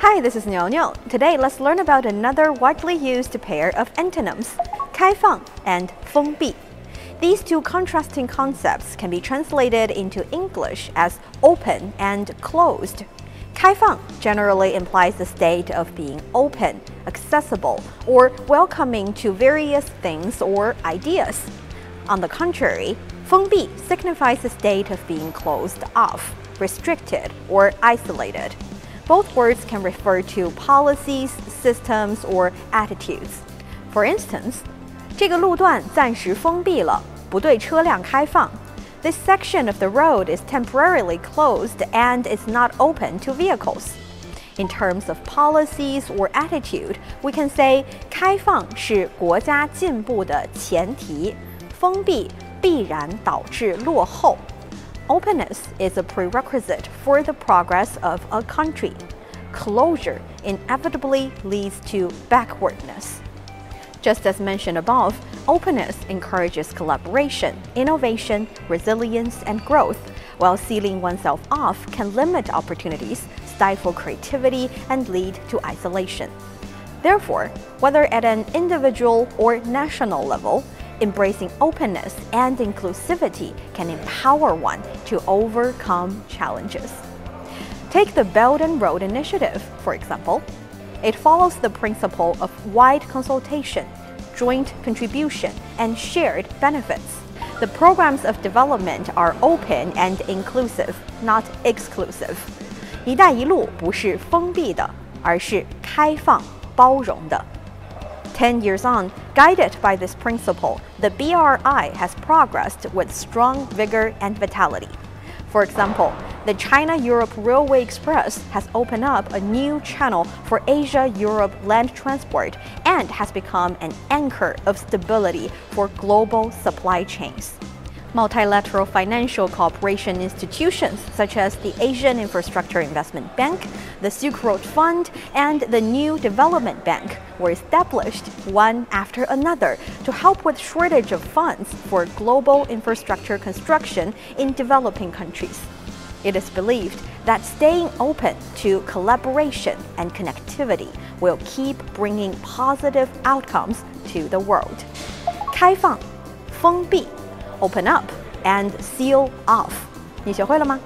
Hi, this is Niu Niu. Today, let's learn about another widely used pair of antonyms, 开放 and 封闭. These two contrasting concepts can be translated into English as open and closed. 开放 generally implies the state of being open, accessible, or welcoming to various things or ideas. On the contrary, 封闭 signifies the state of being closed off, restricted, or isolated. Both words can refer to policies, systems, or attitudes. For instance, 这个路段暂时封闭了，不对车辆开放。This section of the road is temporarily closed and is not open to vehicles. In terms of policies or attitude, we can say 开放是国家进步的前提，封闭必然导致落后。 Openness is a prerequisite for the progress of a country. Closure inevitably leads to backwardness. Just as mentioned above, openness encourages collaboration, innovation, resilience, and growth, while sealing oneself off can limit opportunities, stifle creativity, and lead to isolation. Therefore, whether at an individual or national level, embracing openness and inclusivity can empower one to overcome challenges. Take the Belt and Road Initiative, for example. It follows the principle of wide consultation, joint contribution, and shared benefits. The programs of development are open and inclusive, not exclusive. 一带一路不是封闭的，而是开放、包容的。 Ten years on, guided by this principle, the BRI has progressed with strong vigor and vitality. For example, the China Europe Railway Express has opened up a new channel for Asia Europe land transport and has become an anchor of stability for global supply chains. Multilateral financial cooperation institutions such as the Asian Infrastructure Investment Bank, the Silk Road Fund, and the New Development Bank were established one after another to help with shortage of funds for global infrastructure construction in developing countries. It is believed that staying open to collaboration and connectivity will keep bringing positive outcomes to the world. 开放，封闭 open up and seal off。你学会了吗？